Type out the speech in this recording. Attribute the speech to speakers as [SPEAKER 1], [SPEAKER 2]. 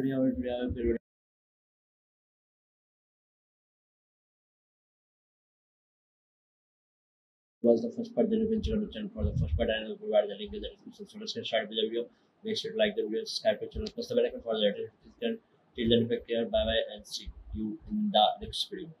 [SPEAKER 1] video, video, video. Was the first part that you've been understand for the first part and I'll provide the link in the description. So let's get started with the video. Make sure to like the video, subscribe to the channel, press the bell icon for the latest. Till then, take care, bye bye, and see you in the next video.